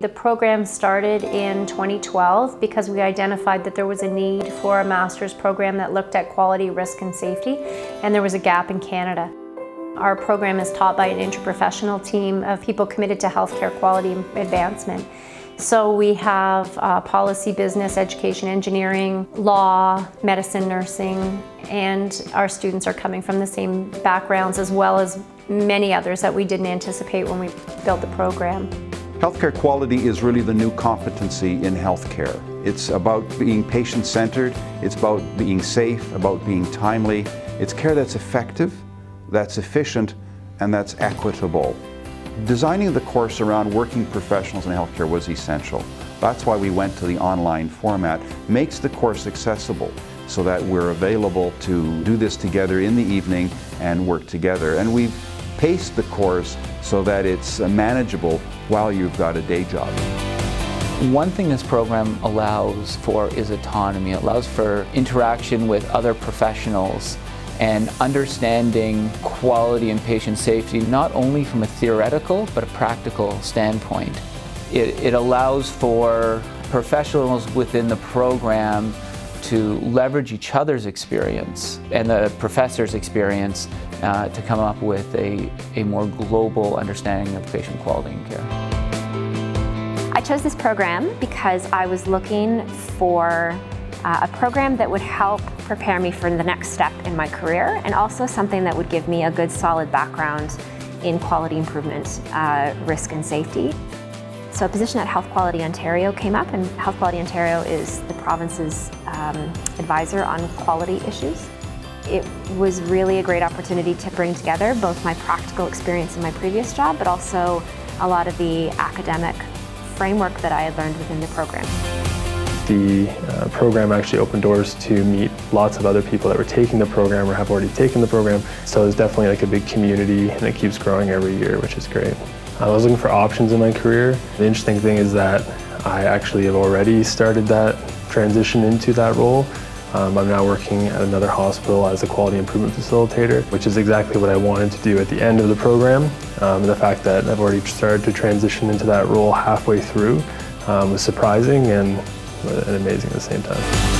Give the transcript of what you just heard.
The program started in 2012 because we identified that there was a need for a master's program that looked at quality, risk and safety, and there was a gap in Canada. Our program is taught by an interprofessional team of people committed to healthcare quality advancement. So we have uh, policy, business, education, engineering, law, medicine, nursing, and our students are coming from the same backgrounds as well as many others that we didn't anticipate when we built the program. Healthcare quality is really the new competency in healthcare. It's about being patient-centered, it's about being safe, about being timely. It's care that's effective, that's efficient, and that's equitable. Designing the course around working professionals in healthcare was essential. That's why we went to the online format. Makes the course accessible so that we're available to do this together in the evening and work together. And we've paced the course so that it's uh, manageable while you've got a day job. One thing this program allows for is autonomy. It allows for interaction with other professionals and understanding quality and patient safety not only from a theoretical but a practical standpoint. It, it allows for professionals within the program to leverage each other's experience and the professor's experience uh, to come up with a, a more global understanding of patient quality and care. I chose this program because I was looking for uh, a program that would help prepare me for the next step in my career and also something that would give me a good solid background in quality improvement, uh, risk and safety. So a position at Health Quality Ontario came up and Health Quality Ontario is the province's um, advisor on quality issues. It was really a great opportunity to bring together both my practical experience in my previous job but also a lot of the academic framework that I had learned within the program the uh, program actually opened doors to meet lots of other people that were taking the program or have already taken the program. So it's definitely like a big community and it keeps growing every year, which is great. I was looking for options in my career. The interesting thing is that I actually have already started that transition into that role. Um, I'm now working at another hospital as a quality improvement facilitator, which is exactly what I wanted to do at the end of the program. Um, the fact that I've already started to transition into that role halfway through um, was surprising and and amazing at the same time.